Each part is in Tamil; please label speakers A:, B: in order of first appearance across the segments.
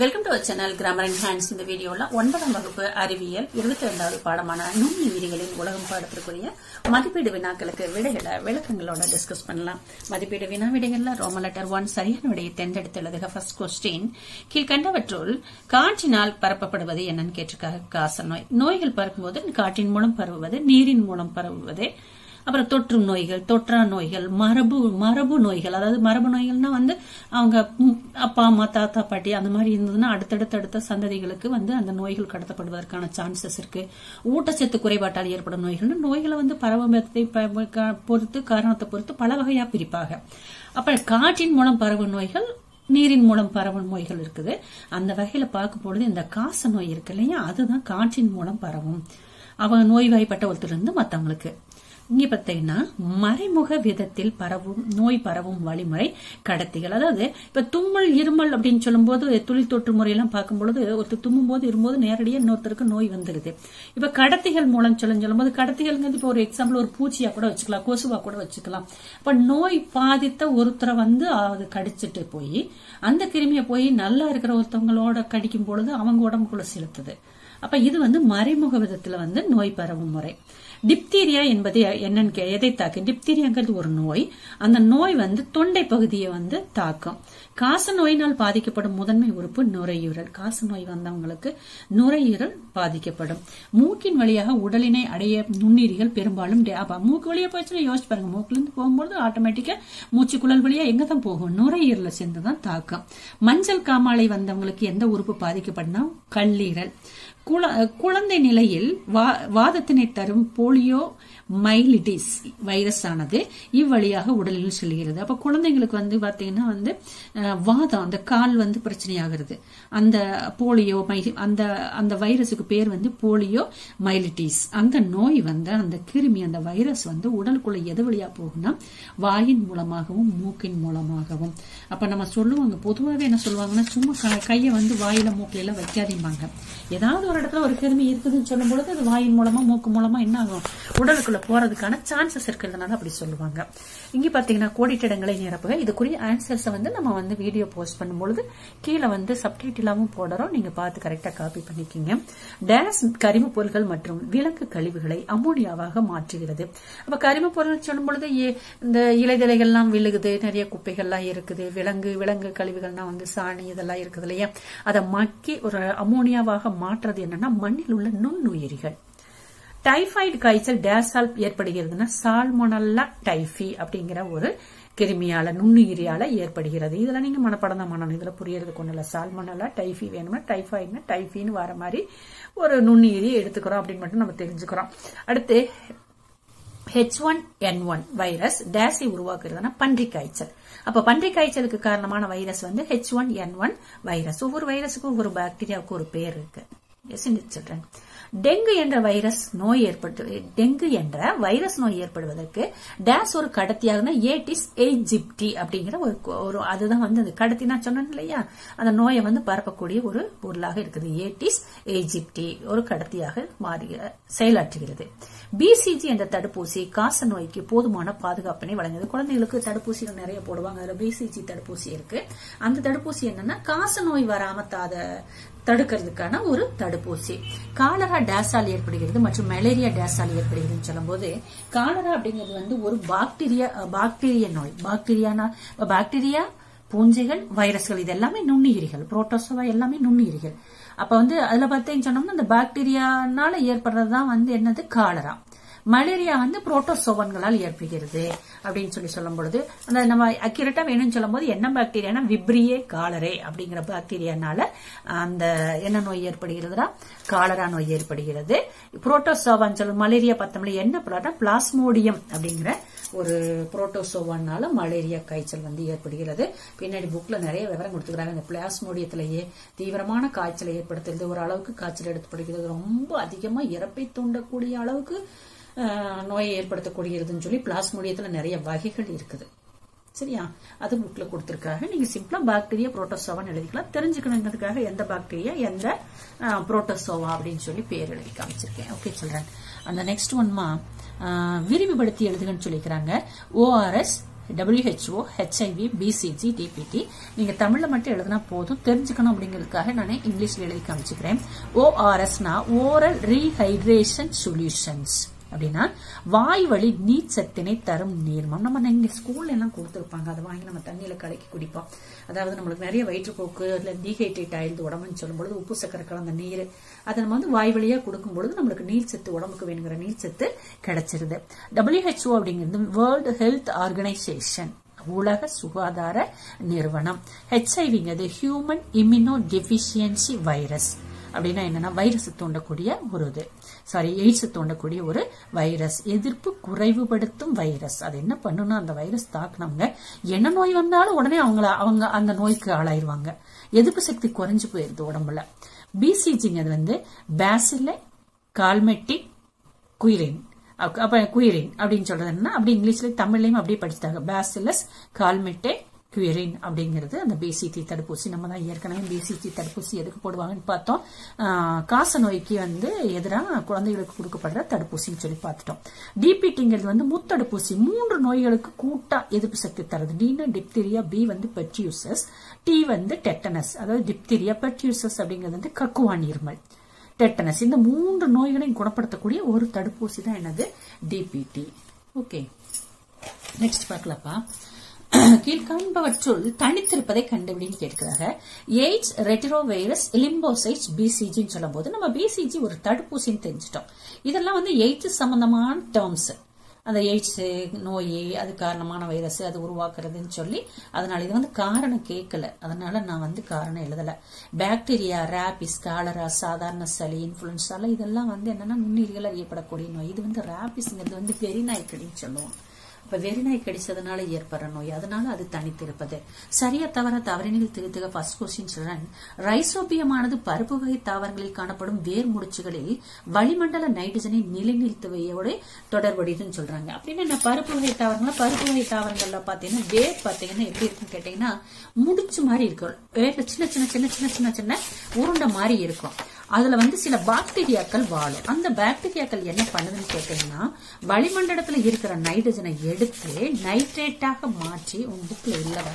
A: Welcome to our channel grammar and hands இந்த வீடியோல ஒன்பதாம் வகுப்பு அறிவியல் இருபத்தி ரெண்டாவது பாடமான நுண்ணுயிரிகளின் உலகம் பாடத்திற்குரிய மதிப்பீடு வினாக்களுக்கு விடைகளை விளக்கங்களோட டிஸ்கஸ் பண்ணலாம். மதிப்பீடு வினா விடைகள்ல ரோம லெட்டர் ஒன் சரியான விடையை தேர்ந்தெடுத்து எழுதுக. ஃபர்ஸ்ட் கொஸ்டின் கீழ்கண்டவற்றுள் காற்றினால் பரப்பப்படுவது என்னன்னு கேட்டிருக்காங்க. காச நோய் நோய்கள் பரப்பும்போது காற்றின் மூலம் பரவுவது நீரின் மூலம் பரவுவது. அப்புறம் தொற்று நோய்கள் தொற்றா நோய்கள் மரபு மரபு நோய்கள். அதாவது மரபு நோய்கள்னா வந்து அவங்க அப்பா அம்மா தாத்தா பாட்டி அந்த மாதிரி இருந்ததுன்னா அடுத்தடுத்த அடுத்த சந்ததிகளுக்கு வந்து அந்த நோய்கள் கடத்தப்படுவதற்கான சான்சஸ் இருக்கு. ஊட்டச்சத்து குறைபாட்டால் ஏற்படும் நோய்கள் நோய்களை வந்து பரவத்தை க- பொறுத்து காரணத்தை பொறுத்து பல வகையா பிரிப்பாங்க. அப்ப காற்றின் மூலம் பரவும் நோய்கள் நீரின் மூலம் பரவும் நோய்கள் இருக்குது. அந்த வகையில பார்க்கும் பொழுது இந்த காச நோய் இருக்கு இல்லையா? அதுதான் காற்றின் மூலம் பரவும். அவங்க நோய்வாய்ப்பட்ட ஒருத்தர் இருந்து மத்தவங்களுக்கு. இங்க பார்த்தீங்கன்னா மறைமுக விதத்தில் பரவும் நோய் பரவும் வழிமுறை கடத்திகள். அதாவது இப்ப தும்மல் இருமல் அப்படின்னு சொல்லும்போது துளி தொற்று முறையெல்லாம் பார்க்கும்பொழுது ஒருத்தர் தும்மும் போது இரும்போது நேரடியாக இன்னொருத்தருக்கு நோய் வந்துருது. இப்ப கடத்திகள் மூலம் சொல்லும் சொல்லும்போது கடத்திகள்ங்கிறது இப்போ ஒரு எக்ஸாம்பிள் ஒரு பூச்சியா கூட வச்சுக்கலாம் கொசுவா கூட வச்சுக்கலாம். இப்ப நோய் பாதித்த ஒருத்தரை வந்து அது கடிச்சிட்டு போய் அந்த கிருமியை போய் நல்லா இருக்கிற ஒருத்தவங்களோட கடிக்கும் பொழுது அவங்க உடம்புக்குள்ள செலுத்துது. அப்ப இது வந்து மறைமுக விதத்துல வந்து நோய் பரவும் முறை. டிப்தீரியா என்பது என்னன்னு எதை தாக்கு டிப்தீரியாங்கிறது ஒரு நோய். அந்த நோய் வந்து தொண்டை பகுதியை வந்து தாக்கும். காச நோயினால் பாதிக்கப்படும் முதன்மை உறுப்பு நுரையீரல். காச நோய் வந்தவங்களுக்கு நுரையீரல் பாதிக்கப்படும். மூக்கின் வழியாக உடலினை அடைய நுண்ணீரிகள் பெரும்பாலும் டே- மூக்கு வழியா போச்சுன்னா யோசிச்சு பாருங்க. மூக்குல இருந்து போகும்போது ஆட்டோமேட்டிக்கா மூச்சு குழல் வழியா எங்க தான் போகும்? நுரையீரலை சேர்ந்து தான் தாக்கும். மஞ்சள் காமாலை வந்தவங்களுக்கு எந்த உறுப்பு பாதிக்கப்படுனா கல்லீரல். குழந்தை நிலையில் வா- வாதத்தினை தரும் போலியோ மைலிட்டிஸ் வைரஸ் ஆனது இவ்வழியாக உடலில் செல்கிறது. அப்ப குழந்தைங்களுக்கு வந்து பாத்தீங்கன்னா வந்து வாதம் அந்த கால் வந்து பிரச்சனையாகிறது. அந்த போலியோ மை அந்த அந்த வைரஸுக்கு பேர் வந்து போலியோ மைலிட்டிஸ் அந்த நோய் வந்து அந்த கிருமி அந்த வைரஸ் வந்து உடலுக்குள்ள எது வழியா போகும்னா வாயின் மூலமாகவும் மூக்கின் மூலமாகவும். அப்ப நம்ம சொல்லுவாங்க பொதுவாகவே என்ன சொல்லுவாங்கன்னா சும்மா க- கையை வந்து வாயில மூக்கில எல்லாம் வைக்காதீங்க ஏதாவது ஒரு இடத்துல ஒரு கிருமி இருக்குதுன்னு சொல்லும் பொழுது அது வாயின் மூலமா மூக்கு மூலமா என்ன ஆகும்? உடலுக்குள்ள போறதுக்கான சான்சஸ் இருக்கிறதுனால அப்படி சொல்லுவாங்க. இங்க பாத்தீங்கன்னா கோடிட்டிடங்களை நிரப்புக. இதுக்குரிய ஆன்சர்ஸை வந்து நம்ம வந்து வீடியோ போஸ்ட் பண்ணும்பொழுது கீழே வந்து சப்டைட்டிலாவும் போடுறோம். நீங்க பார்த்து கரெக்டா காப்பி பண்ணிக்கிங்க. டேஸ் கரிம பொருட்கள் மற்றும் விலங்கு கழிவுகளை அமோனியாவாக மாற்றுகிறது. அப்ப கரிம பொருள் சொல்லும் பொழுது இந்த இலைதலைகள்லாம் விழுகுது நிறைய குப்பைகள்லாம் இருக்குது. விலங்கு விலங்கு கழிவுகள்லாம் வந்து சாணி இதெல்லாம் இருக்குது இல்லையா? அதை மக்கி ஒரு அமோனியாவாக மாற்றுறது என்னன்னா மண்ணில் உள்ள நுண்ணுயிரிகள். டைஃபாய்டு காய்ச்சல் டேஸால் ஏற்படுகிறதுனா சால்மொனல்லா டைஃபி அப்படிங்கிற ஒரு கிருமியால நுண்ணுயிரியால ஏற்படுகிறது. இதெல்லாம் நீங்க மனப்படம் தான் பண்ணணும். இதுல புரியறது ஒண்ணு இல்ல. டைஃபி வேணும்னா டைஃபாய்டுனா டைஃபின்னு வர மாதிரி ஒரு நுண்ணுயிரி எடுத்துக்கிறோம் அப்படின்னு மட்டும் நம்ம தெரிஞ்சுக்கிறோம். அடுத்து H one N one virus டேஸை உருவாக்குறதுனா பன்றி காய்ச்சல். அப்ப பன்றி காய்ச்சலுக்கு காரணமான வைரஸ் வந்து H one N one virus. ஒவ்வொரு வைரஸுக்கும் ஒவ்வொரு பாக்டீரியாவுக்கு ஒரு பேர் இருக்கு. எஸ் டெங்கு என்ற வைரஸ் நோய் ஏற்பட்டு டெங்கு என்ற வைரஸ் நோய் ஏற்படுவதற்கு டேஸ் ஒரு கடத்தியாகுனா ஏட்டிஸ் எய்ஜிப்டி அப்படிங்கிற ஒரு ஒரு அதுதான் வந்து அந்த கடத்தி நான் சொன்னேன் இல்லையா? அந்த நோயை வந்து பரப்பக்கூடிய ஒரு பொருளாக இருக்குது. ஏட்டிஸ் எய்ஜிப்டி ஒரு கடத்தியாக மாறி செயலாற்றுகிறது. பிசிஜி என்ற தடுப்பூசி காச நோய்க்கு போதுமான பாதுகாப்பினை வழங்குது. குழந்தைகளுக்கு தடுப்பூசிகள் நிறைய போடுவாங்க. அதுல பிசிஜி தடுப்பூசி இருக்கு. அந்த தடுப்பூசி என்னன்னா காச நோய் வராம தாத தடுக்கிறதுக்கான ஒரு தடுப்பூசி. காலரா டேஸால் ஏற்படுகிறது மற்றும் மலேரியா டேஸால் ஏற்படுகிறதுன்னு சொல்லும்போது காலரா அப்படிங்கிறது வந்து ஒரு பாக்டீரியா பாக்டீரிய நோய். பாக்டீரியானா பாக்டீரியா பூஞ்சைகள் வைரஸ்கள் இது எல்லாமே நுண்ணுயிரிகள். புரோட்டோசோவா எல்லாமே நுண்ணுயிரிகள். அப்ப வந்து அதுல பார்த்தீங்கன்னு சொன்னோம்னா இந்த பாக்டீரியானால ஏற்படுறதுதான் வந்து என்னது? காலரா. மலேரியா வந்து புரோட்டோசோவன்களால் ஏற்படுகிறது அப்படின்னு சொல்லி சொல்லும் பொழுது அந்த நம்ம அக்யூரேட்டா வேணும்னு சொல்லும் போது என்ன பாக்டீரியானா விப்ரியே காலரே அப்படிங்கிற பாக்டீரியானால அந்த என்ன நோய் ஏற்படுகிறதுனா காலரா நோய் ஏற்படுகிறது. புரோட்டோசோவான்னு சொல்லும் மலேரியா பார்த்தோம்ல என்ன பிளாட்டா பிளாஸ்மோடியம் அப்படிங்கிற ஒரு புரோட்டோசோவானால மலேரியா காய்ச்சல் வந்து ஏற்படுகிறது. பின்னாடி புக்ல நிறைய விவரம் கொடுத்துக்கிறாங்க இந்த பிளாஸ்மோடியத்திலேயே தீவிரமான காய்ச்சலை ஏற்படுத்துறது ஒரு அளவுக்கு காய்ச்சல் எடுத்துப்படுகிறது. ரொம்ப அதிகமா இறப்பை தூண்டக்கூடிய அளவுக்கு நோயை ஏற்படுத்தக்கூடியதுன்னு சொல்லி பிளாஸ்மோடியத்தில் நிறைய வகைகள் இருக்குது. சரியா? அது புக்கில் கொடுத்துருக்காங்க. நீங்கள் சிம்பிளாக பாக்டீரியா புரோட்டோசோவான்னு எழுதிக்கலாம். தெரிஞ்சுக்கணுங்கிறதுக்காக எந்த பாக்டீரியா எந்த புரோட்டோசோவா அப்படின்னு சொல்லி பேர் எழுதி காமிச்சிருக்கேன். ஓகே சொல்கிறேன் அந்த நெக்ஸ்ட் ஒன்மா விரிவுபடுத்தி எழுதுகன்னு சொல்லிக்கிறாங்க. ORS WHO HIV BCG DPT நீங்கள் தமிழில் மட்டும் எழுதினா போதும். தெரிஞ்சுக்கணும் அப்படிங்கிறதுக்காக நான் இங்கிலீஷில் எழுதி காமிச்சுக்கிறேன். ஓஆர்எஸ்னா ஓரல் ரீஹைட்ரேஷன் சொல்யூஷன்ஸ் அப்படின்னா வாய் வழி நீச்சத்தினை தரும் நீர்மம் நம்ம இங்க ஸ்கூல்ல எல்லாம் கொடுத்துருப்பாங்க. அதை வாங்கி நம்ம தண்ணியில கலக்கி குடிப்போம். அதாவது நம்மளுக்கு நிறைய வயிற்றுப்போக்கு இல்ல டீஹைட்ரேட் ஆயிடுது உடம்புன்னு சொல்லும் பொழுது உப்பு சக்கரை கலந்த நீர். அதை நம்ம வந்து வாய் வழியா கொடுக்கும் பொழுது நம்மளுக்கு நீர்ச்சத்து உடம்புக்கு வேணுங்கிற நீர்ச்சத்து கிடைச்சிருது. டபிள்யூஹெச்ஓ அப்படிங்கிறது வேர்ல்டு ஹெல்த் ஆர்கனைசேஷன் உலக சுகாதார நிறுவனம். ஹெச்ஐவிங்கிறது ஹியூமன் இம்யூனோ டெபிஷியன்சி வைரஸ் அப்படின்னா என்னன்னா வைரஸ் தூண்டக்கூடிய ஒரு இது. சாரி எய்ட்ஸ் தூண்டக்கூடிய ஒரு வைரஸ் எதிர்ப்பு குறைவுபடுத்தும் வைரஸ் அது என்ன பண்ணுன்னா அந்த வைரஸ் தாக்குனவங்க என்ன நோய் வந்தாலும் உடனே அவங்கள அவங்க அந்த நோய்க்கு ஆளாயிருவாங்க. எதிர்ப்பு சக்தி குறைஞ்சு போயிருது உடம்புல. பிசிஜிங் அது வந்து பேசில கால்மெட்டி குயிரின் அப்ப குயிரின் அப்படின்னு சொல்றது என்ன அப்படி இங்கிலீஷ்ல தமிழ்லயும் அப்படியே படிச்சுட்டாங்க. பேசிலஸ் கால்மெட்டே குயரின் அப்படிங்கிறது அந்த பிசிடி தடுப்பூசி. நம்ம தான் ஏற்கனவே பிசிடி தடுப்பூசி எதுக்கு போடுவாங்கன்னு பார்த்தோம். காச நோய்க்கு வந்து எதிராக குழந்தைகளுக்கு கொடுக்கப்படுற தடுப்பூசின்னு சொல்லி பார்த்துட்டோம். டிபிடிங்கிறது வந்து முத்தடுப்பூசி. மூன்று நோய்களுக்கு கூட்டா எதிர்ப்பு சக்தி தருது. டீனா டிப்தீரியா பி வந்து பெட்யூசஸ் டி வந்து டெட்டனஸ் அதாவது டிப்தீரியா பெட்யூசஸ் அப்படிங்கிறது வந்து கக்குவான் இருமல் டெட்டனஸ் இந்த மூன்று நோய்களையும் குணப்படுத்தக்கூடிய ஒரு தடுப்பூசி தான் என்னது? டிபிடி ஓகே நெக்ஸ்ட் பார்க்கலப்பா கீழ்காண்பவற்றுள் தனித்திருப்பதை கண்டுபிடின்னு கேட்கிறாங்க. எய்ட்ஸ் ரெட்டிரோ வைரஸ் லிம்போசைட்ஸ் பிசிஜின்னு சொல்லும் போது நம்ம பிசிஜி ஒரு தடுப்பூசின்னு தெரிஞ்சிட்டோம். இதெல்லாம் வந்து எய்ட்ஸ் சம்பந்தமான டேர்ம்ஸ் அந்த எய்ட்ஸ் நோய் அது காரணமான வைரஸ் அது உருவாக்குறதுன்னு சொல்லி அதனால இது வந்து காரணம் கேட்கல. அதனால நான் வந்து காரணம் எழுதல. பாக்டீரியா ரேபிஸ் காலரா சாதாரண சளி இன்ஃபுளுன்ஸால இதெல்லாம் வந்து என்னன்னா நுண்ணுயிர்கள் அறியப்படக்கூடிய நோய். இது வந்து ரேபிஸ்ங்கிறது வந்து பெரிய நாய்க்கடின்னு சொல்லுவோம். இப்ப வெறிநாய் கடிச்சதுனால ஏற்படுற நோய். அதனால அது தனித்திருப்பது. சரியா தவற தவறினில் திருத்துக ஃபர்ஸ்ட் கொஸ்டின் சொல்றேன். ரைசோபியமானது பருப்பு வகை தாவரங்களில் காணப்படும் வேர் முடிச்சுகளில் வளிமண்டல நைட்ரஜனை நிலைநிறுத்துவையோடு தொடர்புடையதுன்னு சொல்றாங்க. அப்படின்னா என்ன? பருப்பு வகை தாவரங்களா? பருப்பு வகை தாவரங்கள்ல பாத்தீங்கன்னா வேர் பாத்தீங்கன்னா எப்படி இருக்குன்னு கேட்டீங்கன்னா முடிச்சு மாதிரி இருக்கும். வேர்ல சின்ன சின்ன சின்ன சின்ன சின்ன சின்ன உருண்டை மாதிரி இருக்கும். அதுல வந்து சில பாக்டீரியாக்கள் வாழும். அந்த பாக்டீரியாக்கள் என்ன பண்ணுதுன்னு கேட்டீங்கன்னா வளிமண்டலத்துல இருக்கிற நைட்ரஜனை எடுத்து நைட்ரேட்டாக மாற்றி உங்க புக்ல இல்லவா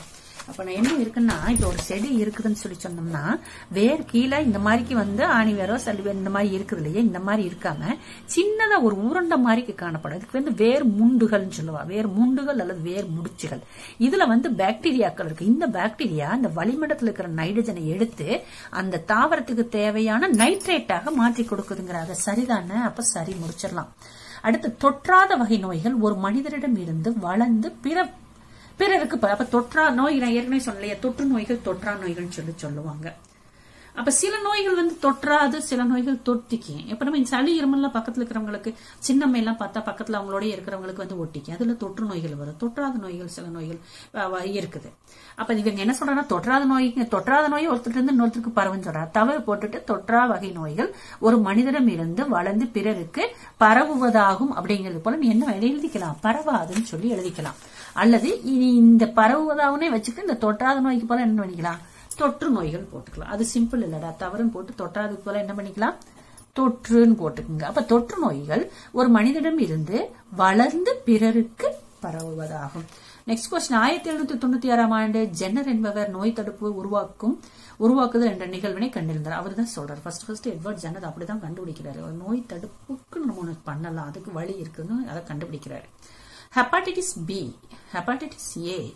A: அப்ப நான் என்ன இருக்குன்னா இப்ப ஒரு செடி இருக்குதுன்னு சொல்லி சொன்னோம்னா வேர் கீழே இந்த மாதிரிக்கு வந்து ஆணி வேரோ சல்லி இந்த மாதிரி இருக்குது இல்லையா? இந்த மாதிரி இருக்காம சின்னதா ஒரு உருண்டை மாதிரிக்கு காணப்படும். இதுக்கு வந்து வேர் முண்டுகள்னு சொல்லுவா. வேர் முண்டுகள் அல்லது வேர் முடிச்சுகள். இதுல வந்து பாக்டீரியாக்கள் இருக்கு. இந்த பாக்டீரியா அந்த வளிமண்டலத்தில் இருக்கிற நைட்ரஜனை எடுத்து அந்த தாவரத்துக்கு தேவையான நைட்ரேட்டாக மாற்றி கொடுக்குதுங்கிறாங்க. சரிதானே? அப்ப சரி முடிச்சிடலாம். அடுத்து தொற்றாத வகை நோய்கள் ஒரு மனிதரிடம் இருந்து வளர்ந்து பிற பிறருக்கு அப்ப தொற்றா நோய் நான் ஏற்கனவே சொல்லலையா தொற்று நோய்கள் தொற்றா நோய்கள் சொல்லி சொல்லுவாங்க. அப்ப சில நோய்கள் வந்து தொற்றாது சில நோய்கள் தொட்டிக்கும் இப்ப நம்ம சளி இருமல்லாம் பக்கத்துல இருக்கிறவங்களுக்கு சின்னம்மை எல்லாம் பார்த்தா பக்கத்துல அவங்களோட இருக்கிறவங்களுக்கு வந்து ஒட்டிக்கும். அதுல தொற்று நோய்கள் வரும். தொற்றாத நோய்கள் சில நோய்கள் இருக்குது. அப்ப இவங்க என்ன சொல்றாங்கன்னா தொற்றாத நோய் தொற்றாத நோய் ஒருத்தர் இருந்து இன்னொருத்தருக்கு பரவுன்னு சொல்றாரு தவறு போட்டுட்டு தொற்றா வகை நோய்கள் ஒரு மனிதரம் இருந்து வளர்ந்து பிறருக்கு பரவுவதாகும் அப்படிங்கிறது போல நீ என்ன எழுதிக்கலாம். பரவாதுன்னு சொல்லி எழுதிக்கலாம். அல்லது இனி இந்த பரவுவதாகனே வச்சுக்க இந்த தொற்றாத நோய்க்கு போல என்ன பண்ணிக்கலாம்? தொற்று நோய்கள் போட்டுக்கலாம். அது சிம்பிள் இல்லடா. தவறுன்னு போட்டு தொற்றாதது போல என்ன பண்ணிக்கலாம்? தொற்றுன்னு போட்டுக்குங்க. அப்ப தொற்று நோய்கள் ஒரு மனிதனிடம் இருந்து வளர்ந்து பிறருக்கு பரவுவதாகும். நெக்ஸ்ட் கொஸ்டின் ஆயிரத்தி எழுநூத்தி தொண்ணூத்தி ஆறாம் ஆண்டு ஜென்னர் என்பவர் நோய் தடுப்பு உருவாக்கும் உருவாக்குதல் என்ற நிகழ்வினை கண்டிருந்தார். அவர் தான் சொல்றாரு. ஃபர்ஸ்ட் ஃபர்ஸ்ட் எட்வர்ட் ஜென்னர் அப்படிதான் கண்டுபிடிக்கிறாரு. நோய் தடுப்புக்கு நம்ம ஒன்று பண்ணலாம். அதுக்கு வழி இருக்குன்னு அதை கண்டுபிடிக்கிறாரு. Hepatitis B hepatitis A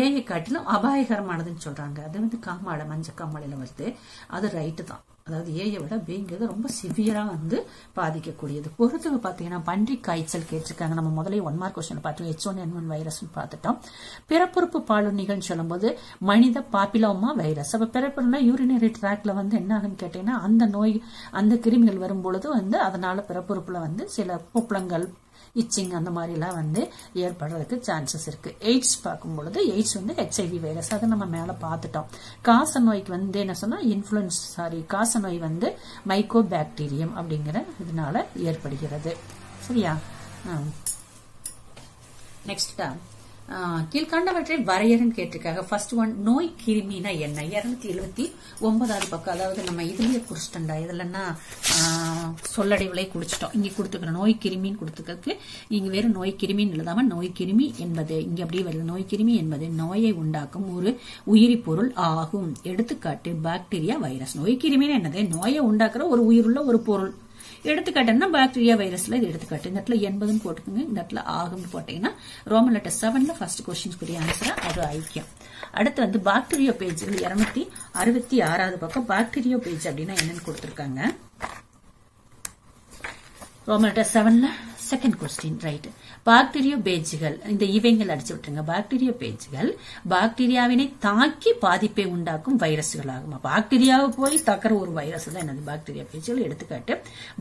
A: AI காட்டிலும் அபாயகரமானதுன்னு சொல்றாங்க. அது வந்து காமாலை மஞ்சள் காமாலையில வருது. அது ரைட்டு தான். அதாவது ஏஐ விட பேங்கிறது ரொம்ப சிவியரா வந்து பாதிக்கக்கூடியது. பொறுத்துக்கு பாத்தீங்கன்னா பன்றி காய்ச்சல் கேட்டிருக்காங்க. நம்ம முதலே ஒன் மார்க் கொஸ்டின் பார்த்தோம் H one N one virus பார்த்துட்டோம். பிறப்புறுப்பு பாலுண்ணிகள்னு சொல்லும்போது மனித பாப்பிலோமா வைரஸ் அப்ப பிறப்புனா யூரினரி ட்ராக்ல வந்து என்ன ஆகுன்னு கேட்டீங்கன்னா அந்த நோய் அந்த கிருமிகள் வரும்பொழுது வந்து அதனால பிறப்புறுப்புல வந்து சில பொப்பளங்கள் இச்சிங் அந்த மாதிரிலாம் வந்து ஏற்படுறதுக்கு சான்சஸ் இருக்கு. எய்ட்ஸ் பார்க்கும் பொழுது எய்ட்ஸ் வந்து ஹெச்ஐவி வைரஸ் அதை நம்ம மேல பார்த்துட்டோம். காச நோய்க்கு வந்து என்ன சொன்னா இன்ஃபுளுன்ஸ் சாரி காச நோய் வந்து மைக்கோ பாக்டீரியம் அப்படிங்கிற இதனால ஏற்படுகிறது. சரியா? நெக்ஸ்ட் கீழ்கண்டவற்றை வரையறுன்னு கேட்டிருக்காங்க ஃபர்ஸ்ட் ஒன் நோய் கிருமினா என்ன? இருநூத்தி எழுபத்தி ஒன்பதாவது பக்கம் அதாவது நம்ம இதுலயே குடிச்சிட்டோம்டா இதுலன்னா சொல்லடைவுலே குடிச்சிட்டோம் இங்க கொடுத்துக்கிற நோய் கிருமின்னு கொடுத்துக்கிறதுக்கு இங்க வெறும் நோய் கிருமின்னு எழுதாம நோய் கிருமி என்பது இங்க அப்படியே வருது. நோய் கிருமி என்பது நோயை உண்டாக்கும் ஒரு உயிரி பொருள் ஆகும். எடுத்துக்காட்டு பாக்டீரியா வைரஸ் நோய் கிருமின்னு என்னது? நோயை உண்டாக்குற ஒரு உயிருள்ள ஒரு பொருள். எடுத்துக்காட்டுன்னா பாக்டீரியா வைரஸ்ல இது எடுத்துக்காட்டு. இந்த இடத்துல எண்பதுன்னு போட்டுக்கோங்க. இந்த இடத்துல ஆகும்னு போட்டீங்கன்னா ரோமன் லெட்டர் செவன்ல ஃபர்ஸ்ட் கொஸ்டின்ஸ்க்குரிய ஆன்சரா அது ஐக்கியம். அடுத்து வந்து பாக்டீரியா பேஜ் இருநூத்தி அறுபத்தி ஆறாவது பக்கம். பாக்டீரியா பேஜ் அப்படின்னா என்னன்னு கொடுத்துருக்காங்க. ரோமன் லெட்டர் செவன்ல செகண்ட் கொஸ்டின் ரைட் பாக்டீரியா பேஜ்கள் இந்த இவைங்கள் அடிச்சு விட்டுருங்க. பாக்டீரியா பேஜ்கள் பாக்டீரியாவினை தாக்கி பாதிப்பை உண்டாக்கும் வைரஸ்கள் ஆகும் பாக்டீரியாவை போய் தாக்குற ஒரு வைரஸ் தான் என்னது? பாக்டீரியா பேஜ்கள் எடுத்துக்காட்டு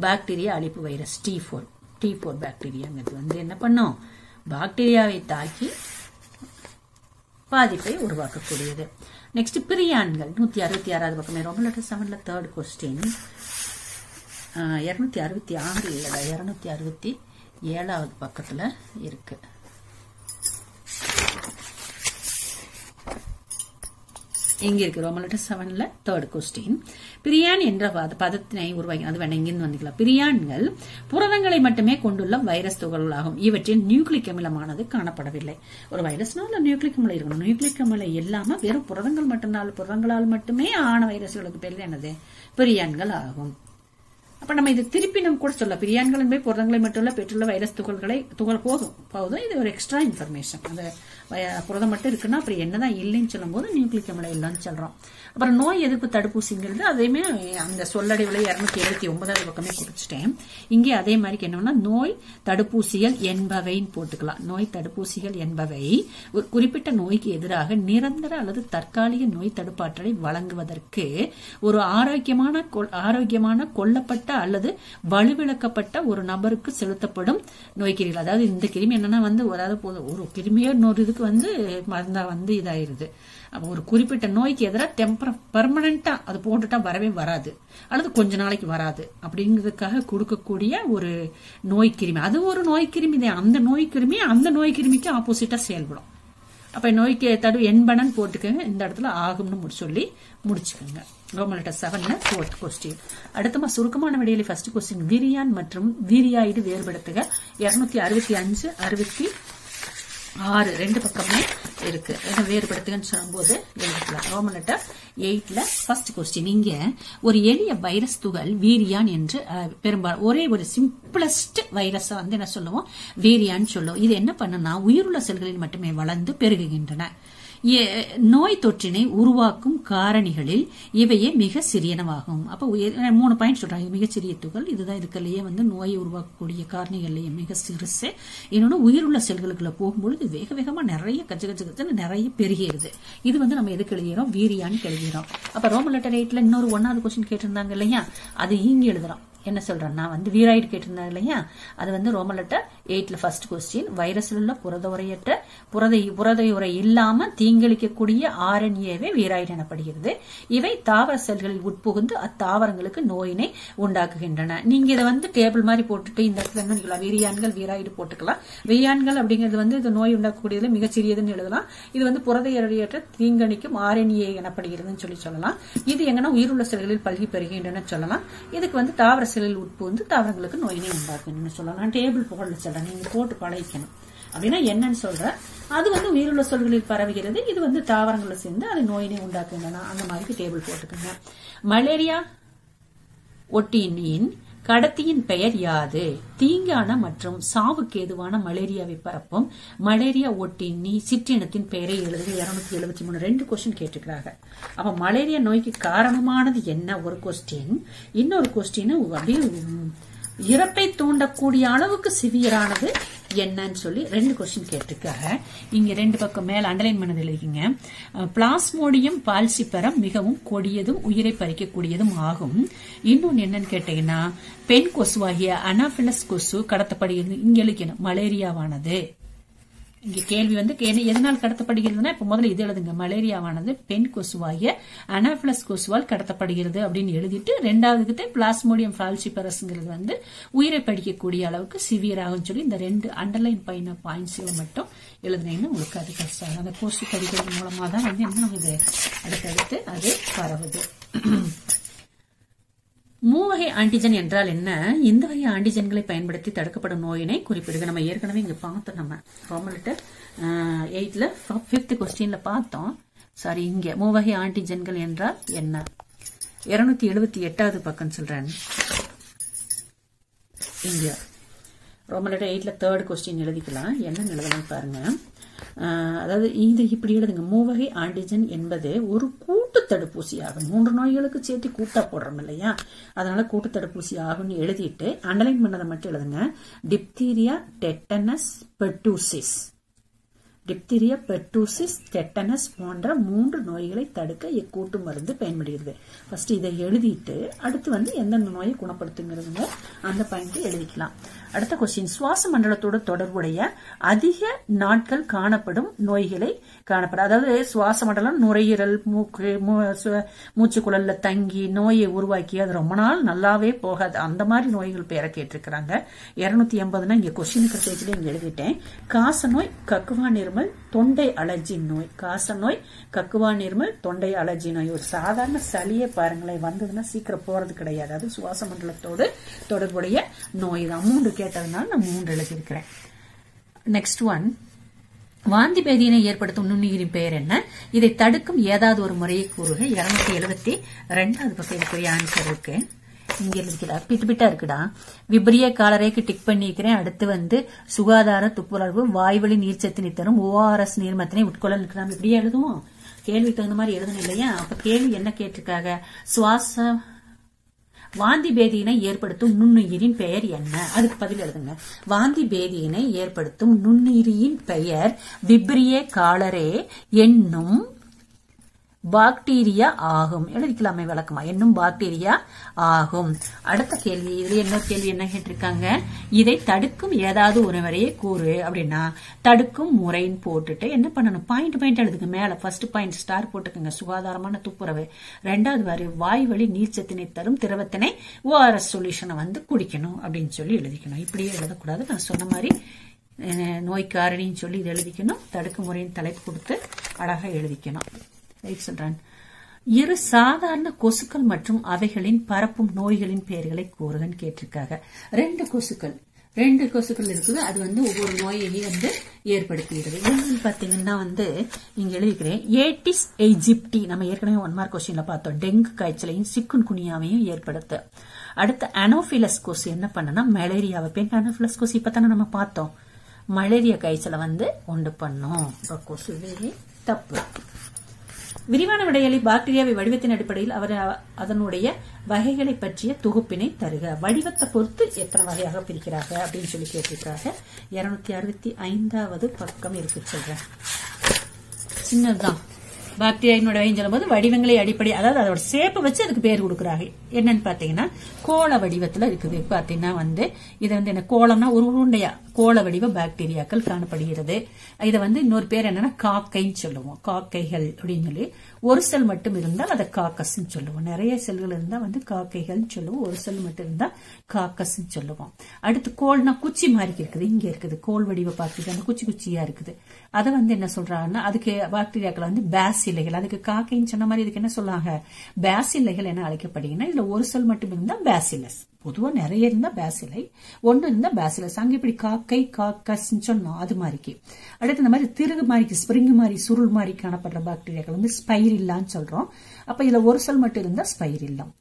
A: பாக்டீரியா அழிப்பு virus T four T four பாக்டீரியாங்கிறது வந்து என்ன பண்ணும்? பாக்டீரியாவை தாக்கி பாதிப்பை உருவாக்கக்கூடியது. நெக்ஸ்ட் பிரியான்கள். நூத்தி அறுபத்தி ஆறாவது பக்கமே. ரொம்ப லெட்டர் செவன்ல தேர்ட் கொஸ்டின் இருநூத்தி அறுபத்தி ஆறு இல்லடா. இருநூத்தி அறுபத்தி ஏழாவது பக்கத்துல இருக்கு. இங்க இருக்கு. ரோமன் லெட்டர் செவன்ல தேர்ட் கொஸ்டின் பிரியான் என்ற பத- பதத்தினை உருவாக்கி அது வேணா இங்கிருந்து வந்துக்கலாம். பிரியான்கள் புரதங்களை மட்டுமே கொண்டுள்ள வைரஸ் துகள்களாகும். இவற்றின் நியூக்ளிக் அமிலமானது காணப்படவில்லை. ஒரு வைரஸ்னால நியூக்ளிக் அமிலம் இருக்கணும். நியூக்ளிக் அமிலம் இல்லாம வெறும் புரதங்கள் மட்டும்தான். புரதங்களால் மட்டுமே ஆன வைரஸ்களுக்கு பேர் என்னது? பிரியான்கள் ஆகும். அப்ப நம்ம இது திருப்பி நம்ம கூட சொல்ல பிரியான்களின் போய் புரதங்களை மட்டும் பெற்றுள்ள வைரஸ் துகள்களை துகள் போதும். போதும். இது ஒரு எக்ஸ்ட்ரா இன்ஃபர்மேஷன் அந்த புரதம் மட்டும் இருக்குன்னா அப்புறம் என்னதான் இல்லைன்னு சொல்லும்போது நியூக்ளிக் அமிலம் இல்லைன்னு சொல்றோம். அப்புறம் நோய் எதிர்ப்பு தடுப்பூசிங்கிறது அதையுமே அந்த சொல்லடைவுல இருநூத்தி எழுபத்தி ஒன்பதாவது பக்கமே குறிச்சிட்டேன். இங்கே அதே மாதிரி என்னன்னா நோய் தடுப்பூசிகள் என்பவைன்னு போட்டுக்கலாம். நோய் தடுப்பூசிகள் என்பவை ஒரு குறிப்பிட்ட நோய்க்கு எதிராக நிரந்தர அல்லது தற்காலிக நோய் தடுப்பாற்றலை வழங்குவதற்கு ஒரு ஆரோக்கியமான ஆரோக்கியமான கொல்லப்பட்ட அல்லது வலுவிழக்கப்பட்ட ஒரு நபருக்கு செலுத்தப்படும் நோய்க்கிருமிகள் அதாவது இந்த கிருமி என்னன்னா வந்து அதாவது ஒரு கிருமியோ இன்னொரு இதுக்கு வந்து மருந்தா வந்து இதாயிருது. அப்போ ஒரு குறிப்பிட்ட நோய்க்கு எதிராக டெம்பர பெர்மனண்டா அது போட்டுட்டா வரவே வராது. அல்லது கொஞ்ச நாளைக்கு வராது. அப்படிங்கிறதுக்காக கொடுக்கக்கூடிய ஒரு நோய் கிருமி. அது ஒரு நோய் கிருமி தான். அந்த நோய் கிருமி அந்த நோய் கிருமிக்கு ஆப்போசிட்டா செயல்படும். அப்ப நோய்க்கு தடு என்பனன் போட்டுக்கோங்க. இந்த இடத்துல ஆகும்னு சொல்லி முடிச்சுக்கோங்க. ரோமன் செவன்ல ஃபோர்த் கொஸ்டின் அடுத்தமா சுருக்கமான விடையில ஃபர்ஸ்ட் கொஸ்டின் விரியான் மற்றும் வீரியாய்டு வேறுபடுத்துக. இருநூத்தி அறுபத்தி அஞ்சு அறுபத்தி ஆறு ரெண்டு பக்கமே இருக்கு. இதை வேறுபடுத்துகன்னு சொல்லும்போது எழுதிக்கலாம். ரோமன் லெட்டர் எயிட்ல ஃபர்ஸ்ட் கொஸ்டின் இங்க ஒரு எளிய வைரஸ் துகள் வீரியான் என்று பெரும்பாலும் ஒரே ஒரு சிம்பிளஸ்ட் வைரஸ் வந்து என்ன சொல்லுவோம்? வீரியான்னு சொல்லுவோம். இது என்ன பண்ணுனா உயிருள்ள செல்களில் மட்டுமே வளர்ந்து பெருகுகின்றன. நோய் தொற்றினை உருவாக்கும் காரணிகளில் இவையே மிக சிறியனவாகும். அப்ப மூணு பாயிண்ட் சொல்றாங்க. மிகச்சிறிய துகள். இதுதான் இதுக்கள்லயே வந்து நோயை உருவாக்கக்கூடிய காரணிகள்லயே மிக சிறுசு. இன்னொன்னு உயிருள்ள செல்களுக்குள்ள போகும்பொழுது வேக வேகமா நிறைய கஜ கஜ கஜன்னு நிறைய பெருகிறது இது வந்து நம்ம எதுக்கு எழுதுகிறோம்? வீரியான்னு எழுதுகிறோம். அப்ப ரோமன் லெட்டர் எயிட்ல இன்னொரு ஒன்னாவது கொஸ்டின் கேட்டிருந்தாங்க இல்லையா? அது இங்க எழுதுறோம். என்ன சொல்றேன்? நான் வந்து வீராய்டு கேட்டிருந்தேன் இல்லையா? அது வந்து ரோமன் லெட்டர் எயிட்ல ஃபர்ஸ்ட் கொஸ்டின் வைரஸில் உள்ள புரத உரையற்ற புரத புரத உரை இல்லாம தீங்களிக்கக்கூடிய ஆர்என்ஏவே வீராய்டு எனப்படுகிறது. இவை தாவர செல்களில் உட்புகுந்து அத்தாவரங்களுக்கு நோயினை உண்டாக்குகின்றன. நீங்க இதை வந்து டேபிள் மாதிரி போட்டுட்டு இந்த இடத்துல என்ன பண்ணிக்கலாம் வீரியான்கள் வீராய்டு போட்டுக்கலாம். வீரியான்கள் அப்படிங்கிறது வந்து இது நோய் உண்டாக்கக்கூடியதுல மிகச்சிறியதுன்னு எழுதலாம். இது வந்து புரத உரையற்ற தீங்கணிக்கும் ஆர்என்ஏ எனப்படுகிறதுன்னு சொல்லி சொல்லலாம். இது எங்கன்னா உயிருள்ள செல்களில் பல்கி பெறுகின்றன சொல்லலாம். இதுக்கு வந்து தாவர செல்லில் உட்புகுந்து தாவரங்களுக்கு நோயினை உண்டாக்குன்னு சொல்லலாம் நான் டேபிள் போடல சொல்றேன். நீங்க போட்டு பழகிக்கணும் அப்படின்னா என்னன்னு சொல்றேன் அது வந்து உயிருள்ள சொல்களில் பரவுகிறது. இது வந்து தாவரங்களை சேர்ந்து அது நோயினை உண்டாக்குகின்றன. அந்த மாதிரி டேபிள் போட்டுக்கோங்க. மலேரியா ஒட்டியின் கடத்தியின் பெயர் யாது? தீங்கான மற்றும் சாவுக்கு ஏதுவான மலேரியாவை பரப்பும் மலேரியா ஒட்டினி சிற்றினத்தின் பெயரை எழுதுக இருநூத்தி எழுபத்தி மூணு ரெண்டு கொஸ்டின் கேட்டுக்கிறாங்க அப்ப மலேரியா நோய்க்கு காரணமானது என்ன? ஒரு கொஸ்டின் இன்னொரு கொஸ்டின் அப்படியே உம், இறப்பை தூண்டக்கூடிய அளவுக்கு சிவியரானது என்னன்னு சொல்லி ரெண்டு கொஸ்டின் கேட்டிருக்காங்க. இங்க ரெண்டு பக்கம் மேல அண்டர்லைன் பண்ணது எழுதிங்க பிளாஸ்மோடியம் பால்சிபரம் மிகவும் கொடியதும் உயிரை பறிக்கக்கூடியதும் ஆகும். இன்னொன்னு என்னன்னு கேட்டீங்கன்னா பெண் கொசுவாகிய அனாபிலஸ் கொசு கடத்தப்படுகிறது. இங்க எழுதிக்கணும். மலேரியாவானது. இங்க கேள்வி வந்து கே- எதனால் கடத்தப்படுகிறதுனா இப்ப முதல்ல இது எழுதுங்க. மலேரியாவானது பெண் கொசுவாகிய அனாபிளஸ் கொசுவால் கடத்தப்படுகிறது அப்படின்னு எழுதிட்டு ரெண்டாவதுக்கு பிளாஸ்மோடியம் ஃபால்சிபரஸ்ங்கிறது வந்து உயிரை படிக்கக்கூடிய அளவுக்கு சிவியராகும் சொல்லி இந்த ரெண்டு அண்டர்லைன் பைன பாயிண்ட்ஸ்ல மட்டும் எழுதுனீங்கன்னா உங்களுக்கு அது கஷ்டம். அந்த கொசு கடிக்கிறது மூலமா தான் வந்து என்ன நமக்கு அடுத்தடுத்து அது பரவுது. மூவகை ஆன்டிஜன் என்றால் என்ன? இந்த வகை ஆன்டிஜன்களை பயன்படுத்தி தடுக்கப்படும் நோயினை குறிப்பிடுங்க நம்ம ஏற்கனவே இங்க பார்த்தோம். நம்ம ரோமலிட்டர் எயிட்ல பிப்த் கொஸ்டின்ல பார்த்தோம். சாரி இங்க. மூவகை ஆன்டிஜன்கள் என்றால் என்ன? இருநூத்தி எழுபத்தி எட்டாவது பக்கம் சொல்றேன். இங்க. ரோமலெட்டர் எயிட்ல தேர்ட் கொஸ்டின் எழுதிக்கலாம். என்ன எழுதலாம் பாருங்க. அதாவது இது இப்படி எழுதுங்க மூவகை ஆன்டிஜன் என்பது ஒரு கூட்டு தடுப்பூசி ஆகும் மூன்று நோய்களுக்கு சேர்த்து கூட்டா போடுறோம் இல்லையா? அதனால கூட்டு தடுப்பூசி ஆகும்னு எழுதிட்டு அண்டர்லைன் பண்ணதை மட்டும் எழுதுங்க. Diphtheria tetanus pertussis diphtheria pertussis tetanus போன்ற மூன்று நோய்களை தடுக்க இக்கூட்டு மருந்து பயன்படுகிறது. ஃபர்ஸ்ட் இதை எழுதிட்டு அடுத்து வந்து எந்தெந்த நோயை குணப்படுத்துங்கிறதுங்க அந்த பாயிண்ட் எழுதிக்கலாம். அடுத்த கொஸ்டின் சுவாச மண்டலத்தோட தொடர்புடைய அதிக நாட்கள் காணப்படும் நோய்களை காணப்படும். அதாவது சுவாச மண்டலம் நுரையீரல் மூக்கு மூ- சு- மூச்சுக்குழல்ல தங்கி நோயை உருவாக்கி அது ரொம்ப நாள் நல்லாவே போகாது. அந்த மாதிரி நோய்கள் பேரை கேட்டிருக்கிறாங்க. இருநூத்தி எண்பதுனா இங்க கொஸ்டின் பேஜ்ல இங்க எழுதிட்டேன். காச நோய் கக்குவா நிர்மல் தொண்டை அலர்ஜி நோய் காச நோய் கக்குவா நீர்மல் தொண்டை அலர்ஜி நோய். ஒரு சாதாரண சளியே பாருங்களேன் வந்ததுன்னா சீக்கிரம் போறது கிடையாது. அது சுவாச மண்டலத்தோடு தொடர்புடைய நோய் தான். மூன்று கேட்டதுனால நான் மூன்று எழுதியிருக்கிறேன். நெக்ஸ்ட் ஒன் வாந்தி பேதியினை ஏற்படுத்தும் நுண்ணுயிரின் பெயர் என்ன? இதை தடுக்கும் ஏதாவது ஒரு முறையை கூறுக. இருநூத்தி எழுபத்தி ரெண்டாவது பக்கத்துக்குரிய ஆன்சர் இருக்கு. இங்க இருக்குடா பிட்டு பிட்டா இருக்குடா. விபரிய காலரேக்கு டிக் பண்ணிக்கிறேன். அடுத்து வந்து சுகாதார துப்புரவு வாய்வழி நீர்ச்சத்தினை தரும் ஓஆர்எஸ் நீர்மத்தினை உட்கொள்ள நிற்கிறான் இப்படியே எழுதுவோம். கேள்விக்கு தகுந்த மாதிரி எழுதணும் இல்லையா? அப்ப கேள்வி என்ன கேட்டிருக்காங்க சுவாச வாந்தி பேதியினை ஏற்படுத்தும் நுண்ணுயிரின் பெயர் என்ன? அதுக்கு பதில் எழுதுங்க. வாந்தி பேதியினை ஏற்படுத்தும் நுண்ணுயிரியின் பெயர் விப்ரிய காலரே என்னும் பாக்டீரியா ஆகும். எழுதிக்கலாமே விளக்கமா? என்னும் பாக்டீரியா ஆகும். அடுத்த கேள்வி இதுல என்ன கேள்வி என்ன கேட்டிருக்காங்க? இதை தடுக்கும் ஏதாவது ஒரு முறையை கூறு அப்படின்னா தடுக்கும் முறைன்னு போட்டுட்டு என்ன பண்ணணும்? பாயிண்ட் பாயிண்ட் எழுதுங்க. மேல ஃபர்ஸ்ட் பாயிண்ட் ஸ்டார் போட்டுக்கோங்க. சுகாதாரமான துப்புரவு. ரெண்டாவது வரி வாய் வழி நீர்ச்சத்தினை தரும் திரவத்தினை ஓஆர்எஸ் சொல்யூஷனை வந்து குடிக்கணும் அப்படின்னு சொல்லி எழுதிக்கணும். இப்படியே எழுதக்கூடாது. நான் சொன்ன மாதிரி நோய்க்காரணின்னு சொல்லி இது எழுதிக்கணும். தடுக்கும் முறையின் தலைப்பு கொடுத்து அழகாக எழுதிக்கணும். சொல்றான் இரு சாதாரண கொசுக்கள் மற்றும் அவைகளின் பரப்பும் நோய்களின் பெயர்களை கூறுகன்னு கேட்டிருக்காங்க ரெண்டு கொசுக்கள். ரெண்டு கொசுக்கள் இருக்குது. அது வந்து ஒவ்வொரு நோயையும் வந்து ஏற்படுத்துகிறது என்னன்னு பாத்தீங்கன்னா வந்து இங்க எழுதிக்கிறேன் ஏட்டிஸ் எஜிப்டி நம்ம ஏற்கனவே ஒன் மார்க் கொஸ்டின்ல பார்த்தோம். டெங்கு காய்ச்சலையும் சிக்குன் குனியாவையும் ஏற்படுத்து. அடுத்து அனோபிலஸ் கொசு என்ன பண்ணனா மலேரியாவை பெண் அனோபிலஸ் கொசு இப்பதானே நம்ம பார்த்தோம். மலேரியா காய்ச்சலை வந்து உண்டு பண்ணும். இப்ப கொசுவே தப்பு. விரிவான விடையளி பாக்டீரியாவை வடிவத்தின் அடிப்படையில் அவர் அதனுடைய வகைகளை பற்றிய தொகுப்பினை தருக. வடிவத்தை பொறுத்து எத்தனை வகையாக பிரிக்கிறாங்க அப்படின்னு சொல்லி கேட்டிருக்காங்க. இருநூத்தி அறுபத்தி ஐந்தாவது பக்கம் இருக்கு சொல்றேன். சின்னதுதான். பாக்டீரியாவினுடைய வகைன்னு சொல்லும்போது வடிவங்களை அடிப்படை அதாவது அதோட சேப்பை வச்சு அதுக்கு பேர் கொடுக்குறாங்க. என்னன்னு பாத்தீங்கன்னா கோள வடிவத்துல இருக்குது. பாத்தீங்கன்னா வந்து இது வந்து என்ன கோலம்னா ஒரு உருண்டையா கோள வடிவ பாக்டீரியாக்கள் காணப்படுகிறது. இதை வந்து இன்னொரு பேர் என்னன்னா காக்கைன்னு சொல்லுவோம். காக்கைகள் அப்படின்னு சொல்லி ஒரு செல் மட்டும் இருந்தால் அதை காக்கஸ் சொல்லுவோம். நிறைய செல்கள் இருந்தா வந்து காக்கைகள் சொல்லுவோம். ஒரு செல் மட்டும் இருந்தா காக்கஸ் சொல்லுவோம். அடுத்து கோல்னா குச்சி மாதிரி இருக்குது. இங்க இருக்குது. கோல் வடிவ பாக்டீரியா. அந்த குச்சி குச்சியா இருக்குது. அதை வந்து என்ன சொல்றாங்கன்னா அதுக்கு பாக்டீரியாக்கள் வந்து பேசில்லைகள். அதுக்கு காக்கைன்னு சொன்ன மாதிரி இதுக்கு என்ன சொல்றாங்க பேசில்லைகள் என்ன அழைக்கப்படுகிறதுனா இதுல ஒரு செல் மட்டும் இருந்தா பேசிலஸ் பொதுவா நிறைய இருந்தா பேசிலை ஒன்று இருந்தா பேசிலஸ் அங்க இப்படி காக்கை காக்கஸ்ன்னு சொன்னோம் அது மாதிரிக்கு. அடுத்து இந்த மாதிரி திருகு மாதிரி ஸ்பிரிங் மாதிரி சுருள் மாதிரி காணப்படுற பாக்டீரியாக்கள் வந்து ஸ்பைரில்லான்னு சொல்றோம். அப்ப இதுல ஒரு சொல் மட்டும் இருந்தா ஸ்பைரில்லம்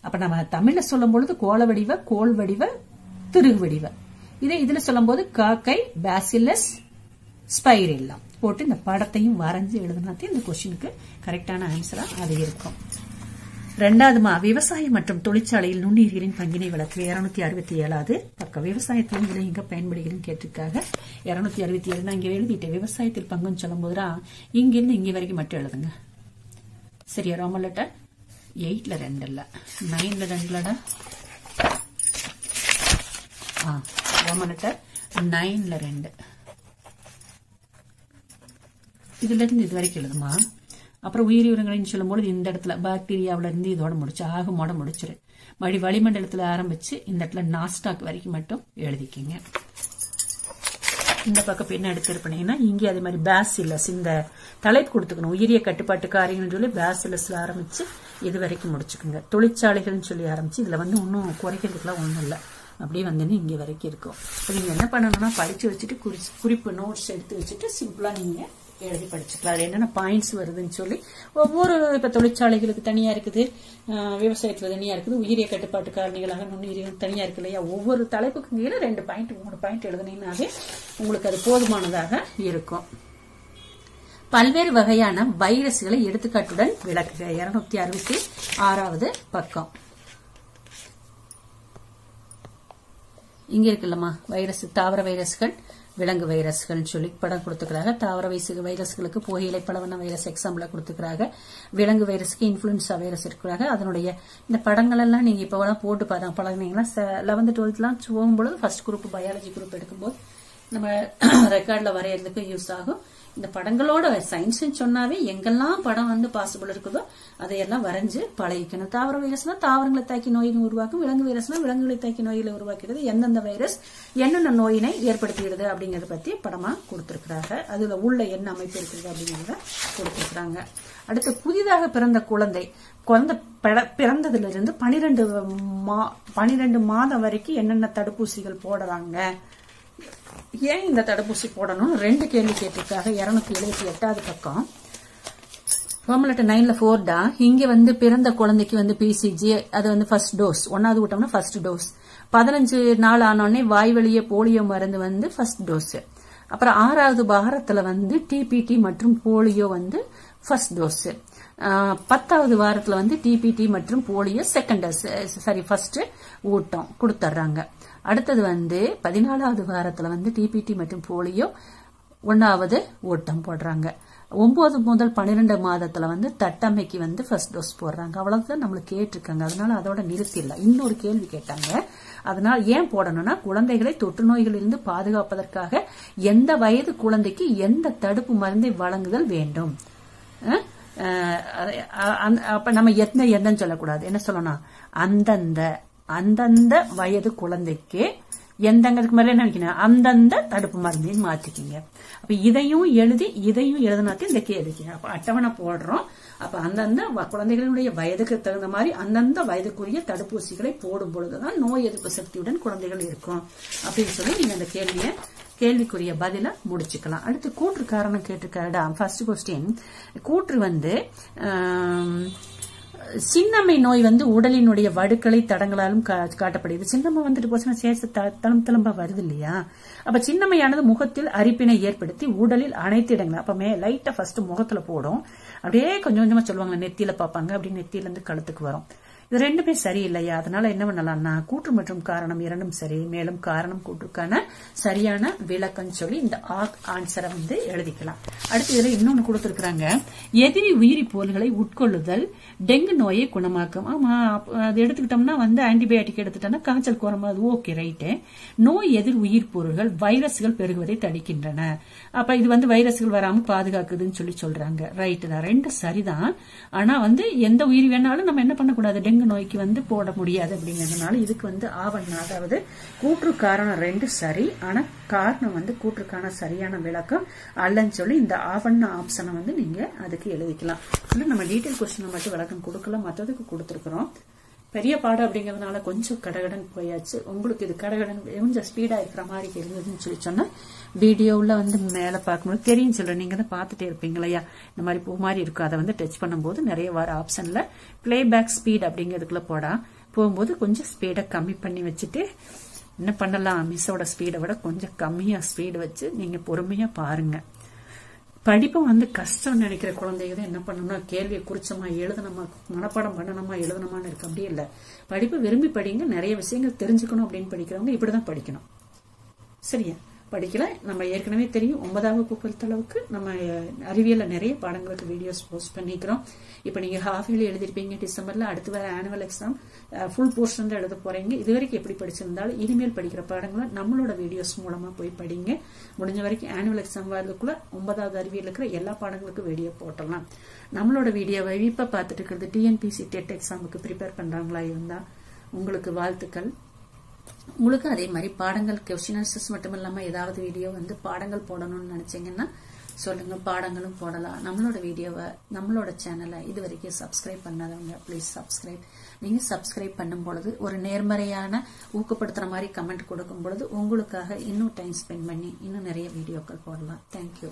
A: அப்ப நம்ம தமிழ்ல சொல்லும் பொழுது கோள வடிவ கோல் வடிவ திருகு வடிவ. இதே இதுல சொல்லும் போது காக்கை பேசிலஸ் ஸ்பைரில்லம் போட்டு இந்த படத்தையும் வரைஞ்சு எழுதினாத்தே இந்த கொஸ்டினுக்கு கரெக்டான ஆன்சரா அது இருக்கும் ரெண்டாவதுமா விவசாயம் மற்றும் தொழிற்சாலையில் நுண்ணுயிர்களின் பங்கினை விளக்கு இருநூத்தி அறுபத்தி ஏழாவது பக்கம் விவசாயத்திலும் இதுல எங்க பயன்படுகிறதுன்னு கேட்டிருக்காங்க. இருநூத்தி அறுபத்தி ஏழு நான் இங்க எழுதிட்டேன். விவசாயத்தில் பங்குன்னு சொல்லும் போதுதான் இங்கிருந்து இங்க வரைக்கும் மட்டும் எழுதுங்க. சரியா ரோமன் லெட்டர் எயிட்ல ரெண்டு இல்ல. நைன்ல ரெண்டுலடா ஆ ரோமன் லெட்டர் நைன்ல ரெண்டு. இதுல இருந்து இது வரைக்கும் எழுதுமா? அப்புறம் உயிரி உரங்கள்னு சொல்லும்போது இந்த இடத்துல பாக்டீரியாவில இருந்து இதோட முடிச்சு ஆகமோட முடிச்சிரு. மறுபடி வளிமண்டலத்துல ஆரம்பிச்சு இந்த இடத்துல நாஸ்டாக் வரைக்கும் மட்டும் எழுதிக்கிங்க. இந்த பக்கம் என்ன எடுத்திருப்பீங்கன்னா இங்கே அதே மாதிரி பேசிலஸ் இந்த தலைப்பு கொடுத்துக்கணும் உயிரிய கட்டுப்பாட்டு காரியங்கள்னு சொல்லி பேசிலஸ்ல ஆரம்பிச்சு இது வரைக்கும் முடிச்சுக்குங்க. தொழிற்சாலைகள்னு சொல்லி ஆரம்பிச்சு இதுல வந்து இன்னும் குறைக்கிறதுக்குலாம் ஒன்றும் இல்லை. அப்படியே வந்து இங்கே வரைக்கும் இருக்கும். இப்போ நீங்கள் என்ன பண்ணணும்னா படிச்சு வச்சுட்டு குறி குறிப்பு நோட்ஸ் எடுத்து வச்சுட்டு சிம்பிளாக நீங்கள் எழுதி படிச்சுக்கலாம். அது என்னென்ன பாயிண்ட்ஸ் வருதுன்னு சொல்லி ஒவ்வொரு இப்போ தொழிற்சாலைகளுக்கு தனியாக இருக்குது. ஆஹ் விவசாயத்தில் தனியாக இருக்குது. உயிரிய கட்டுப்பாட்டு காரணிகளாக நுண்ணுயிரிகள் தனியாக இருக்கு இல்லையா? ஒவ்வொரு தலைப்புக்கு கீழே ரெண்டு பாயிண்ட் மூணு பாயிண்ட் எழுதுனீங்கன்னாவே உங்களுக்கு அது போதுமானதாக இருக்கும். பல்வேறு வகையான வைரஸ்களை எடுத்துக்காட்டுடன் விளக்குக. இருநூத்தி அறுபத்தி ஆறாவது பக்கம். இங்க இருக்குல்லம்மா வைரஸ் தாவர வைரஸ்கள். விலங்கு வைரஸ்கள் சொல்லி படம் கொடுத்துக்கிறாங்க. தாவர வயசு வைரஸ்களுக்கு புகையிலை பலவன வைரஸ் எக்ஸாம்பிளா கொடுத்துக்கிறாங்க. விலங்கு வைரஸ்க்கு இன்ஃபுளுன்சா வைரஸ் இருக்கிறாங்க. அதனுடைய இந்த படங்கள் எல்லாம் நீங்க இப்போ எல்லாம் போட்டு பாருங்க. பழகினீங்கன்னா லெவன்த் டுவெல்த்லாம் போகும்போது ஃபர்ஸ்ட் குரூப் பயாலஜி குரூப் எடுக்கும்போது நம்ம ரெக்கார்ட்ல வரையறதுக்கு யூஸ் ஆகும். இந்த படங்களோட சயின்ஸ் சொன்னாவே எங்கெல்லாம் படம் வந்து பாசிபிள் இருக்குதோ அதையெல்லாம் வரைஞ்சு பழகிக்கணும். தாவர வைரஸ்னா தாவரங்களை தாக்கி நோயினை உருவாக்கும் விலங்கு வைரஸ்னா விலங்குகளை தாக்கி நோய்களை உருவாக்கிறது எந்தெந்த வைரஸ் என்னென்ன நோயினை ஏற்படுத்துகிறது அப்படிங்கறத பத்தி படமா கொடுத்திருக்கிறாங்க. அதுல உள்ள என்ன அமைப்பு இருக்குது அப்படிங்கறத கொடுத்திருக்கிறாங்க. அடுத்து புதிதாக பிறந்த குழந்தை. குழந்தை பிறந்ததுல பிறந்ததிலிருந்து பனிரெண்டு மா பனிரெண்டு மாதம் வரைக்கும் என்னென்ன தடுப்பூசிகள் போடுறாங்க? ஏன் இந்த தடுப்பூசி போடணும் ரெண்டு கேள்வி கேட்டிருக்காங்க. இருநூத்தி எழுபத்தி எட்டாவது பக்கம். ஃபார்முலேட்டர் நைன்ல ஃபோர் தான் இங்க வந்து பிறந்த குழந்தைக்கு வந்து பிசிஜி அது வந்து ஃபர்ஸ்ட் டோஸ் ஒன்னாவது விட்டோம்னா ஃபர்ஸ்ட் டோஸ் பதினஞ்சு நாள் ஆனோடனே வாய் வழியே போலியோ மருந்து வந்து ஃபர்ஸ்ட் டோஸ் அப்புறம் ஆறாவது வாரத்துல வந்து டிபிடி மற்றும் போலியோ வந்து ஃபர்ஸ்ட் டோஸ் பத்தாவது வாரத்துல வந்து டிபிடி மற்றும் போலியோ செகண்ட் சாரி ஃபர்ஸ்ட் ஊட்டம். கொடுத்துட்றாங்க அடுத்தது வந்து பதினாலாவது வாரத்தில் வந்து டிபிடி மற்றும் போலியோ ஒன்றாவது ஓட்டம் போடுறாங்க. ஒன்பது முதல் பன்னிரெண்டு மாதத்தில் வந்து தட்டமைக்கு வந்து ஃபர்ஸ்ட் டோஸ் போடுறாங்க. அவ்வளவுதான் நம்மளுக்கு கேட்டிருக்காங்க. அதனால அதோட நிறுத்திடல இன்னொரு கேள்வி கேட்டாங்க. அதனால் ஏன் போடணும்னா குழந்தைகளை தொற்று நோய்களிலிருந்து பாதுகாப்பதற்காக எந்த வயது குழந்தைக்கு எந்த தடுப்பு மருந்தை வழங்குதல் வேண்டும்? அப்ப நம்ம எத்தனை எந்தன்னு சொல்லக்கூடாது. என்ன சொல்லணும்? அந்தந்த அந்தந்த வயது குழந்தைக்கு எந்தங்களுக்கு மாதிரி என்ன அந்தந்த தடுப்பு மருந்தையும் மாத்திக்கிங்க. அப்ப இதையும் எழுதி இதையும் எழுதினாக்க இந்த கேள்விக்கு அப்ப அட்டவணை போடுறோம். அப்ப அந்தந்த வ- குழந்தைகளுடைய வயதுக்கு தகுந்த மாதிரி அந்தந்த வயதுக்குரிய தடுப்பூசிகளை போடும் பொழுதுதான் நோய் எதிர்ப்பு சக்தியுடன் குழந்தைகள் இருக்கும். அப்படின்னு சொல்லி நீங்க அந்த கேள்வியை கேள்விக்குரிய பதில முடிச்சுக்கலாம். அடுத்து கூற்று காரணம் கேட்டிருக்காருடா. ஃபர்ஸ்ட் கொஸ்டின் கூற்று வந்து சின்னம்மை நோய் வந்து உடலினுடைய வடுக்களை தடங்களாலும் கா- காட்டப்படுது சின்னம்மை வந்துட்டு போச்சுன்னா சேச த- தளம் தளம்பா வருது இல்லையா அப்ப சின்னம்மையானது முகத்தில் அரிப்பினை ஏற்படுத்தி உடலில் அனைத்து இடங்களும் அப்ப மே லைட்டா ஃபர்ஸ்ட் முகத்துல போடும். அப்படியே கொஞ்சம் கொஞ்சமா சொல்லுவாங்க நெத்தியில பாப்பாங்க அப்படி நெத்தியில இருந்து கழுத்துக்கு வரும். இது ரெண்டுமே சரியில்லையா? அதனால என்ன பண்ணலாம்னா கூற்று மற்றும் காரணம் இரண்டும் சரி மேலும் காரணம் கூற்றுக்கான சரியான விளக்கம் சொல்லி இந்த ஆன்சரை வந்து எழுதிக்கலாம். அடுத்து இதுல இன்னொன்னு கொடுத்திருக்கிறாங்க. எதிரி உயிரி போல்களை உட்கொள்ளுதல் டெங்கு நோயை குணமாக்கும். ஆமா அது எடுத்துக்கிட்டோம்னா வந்து ஆன்டிபயோட்டிக் எடுத்துட்டோம்னா காய்ச்சல் குறமா அது ஓகே ரைட்டு நோய் எதிர் உயிர் பொருள்கள் வைரஸ்கள் பெருகுவதை தடுக்கின்றன. அப்ப இது வந்து வைரஸ்கள் வராம பாதுகாக்குதுன்னு சொல்லி சொல்றாங்க. ரைட்டு தான். ரெண்டு சரிதான். ஆனா வந்து எந்த உயிர் வேணாலும் நம்ம என்ன பண்ணக்கூடாது? டெங்கு நோய்க்கு வந்து போட முடியாது அப்படிங்கறதுனால இதுக்கு வந்து ஆவணம். அதாவது கூற்று காரணம் ரெண்டு சரி ஆனா காரணம் வந்து கூற்றுக்கான சரியான விளக்கம் அல்லன்னு சொல்லி இந்த ஆவண ஆப்ஷனை வந்து நீங்க அதுக்கு எழுதிக்கலாம். இல்லை நம்ம டீட்டெயில் கொஸ்டின் மட்டும் விளக்கம் கொடுக்கல மற்றதுக்கு கொடுத்துருக்குறோம். பெரிய பாடம் அப்படிங்கறதுனால கொஞ்சம் கடகடன் போயாச்சு. உங்களுக்கு இது கடகடன் கொஞ்சம் ஸ்பீடா இருக்கிற மாதிரி இருந்ததுன்னு சொல்லி சொன்னா வீடியோவில் வந்து மேலே பார்க்கும்போது தெரியும் சொல்றேன். நீங்க தான் பார்த்துட்டே இருப்பீங்க இல்லையா? இந்த மாதிரி பூ மாதிரி இருக்கும் அதை வந்து டச் பண்ணும்போது நிறைய வர ஆப்ஷன்ல பிளே பேக் ஸ்பீட் அப்படிங்கிறதுக்குள்ள போடா. போகும்போது கொஞ்சம் ஸ்பீடை கம்மி பண்ணி வச்சுட்டு என்ன பண்ணலாம்? மிஸ்ஸோட ஸ்பீடை விட கொஞ்சம் கம்மியா ஸ்பீடு வச்சு நீங்க பொறுமையா பாருங்க. படிப்பு வந்து கஷ்டம்னு நினைக்கிற குழந்தைங்க தான் என்ன பண்ணணும்னா கேள்வியை குறிச்சமா எழுதணுமா மனப்பாடம் பண்ணணுமா எழுதணுமான்னு இருக்கு. அப்படியே இல்லை. படிப்பு விரும்பி படிங்க நிறைய விஷயங்கள் தெரிஞ்சுக்கணும் அப்படின்னு படிக்கிறவங்க இப்படிதான் படிக்கணும். சரியா? படிக்கலாம் நம்ம ஏற்கனவே தெரியும் ஒன்பதாம் வகுப்பு பொறுத்தளவுக்கு நம்ம அறிவியலில் நிறைய பாடங்களுக்கு வீடியோஸ் போஸ்ட் பண்ணிக்கிறோம். இப்போ நீங்க ஹாஃப் இயர்லி எழுதிருப்பீங்க டிசம்பர்ல அடுத்து வர ஆனுவல் எக்ஸாம் ஃபுல் போர்ஷன் தான் எழுத போறீங்க. இது வரைக்கும் எப்படி படிச்சிருந்தாலும் இனிமேல் படிக்கிற பாடங்களை நம்மளோட வீடியோஸ் மூலமா போய் படிங்க. முடிஞ்ச வரைக்கும் ஆனுவல் எக்ஸாம் வரதுக்குள்ள ஒன்பதாவது அறிவியல் இருக்கிற எல்லா பாடங்களுக்கும் வீடியோ போட்டலாம். நம்மளோட வீடியோவை இப்ப பார்த்துட்டு இருக்கிறது டிஎன்பிசி டெட் எக்ஸாமுக்கு ப்ரிப்பேர் பண்றாங்களா இருந்தா உங்களுக்கு வாழ்த்துக்கள். உங்களுக்கு அதே மாதிரி பாடங்கள் கொஸ்டின் ஆன்சர்ஸ் மட்டும் இல்லாம ஏதாவது வீடியோ வந்து பாடங்கள் போடணும்னு நினைச்சீங்கன்னா சொல்லுங்க. பாடங்களும் போடலாம். நம்மளோட வீடியோவை நம்மளோட சேனலை இது வரைக்கும் சப்ஸ்கிரைப் பண்ணாதவங்க ப்ளீஸ் சப்ஸ்கிரைப் நீங்க சப்ஸ்கிரைப் பண்ணும் பொழுது ஒரு நேர்மறையான ஊக்கப்படுத்துற மாதிரி கமெண்ட் கொடுக்கும் பொழுது உங்களுக்காக இன்னும் டைம் ஸ்பெண்ட் பண்ணி இன்னும் நிறைய வீடியோக்கள் போடலாம். தேங்க்யூ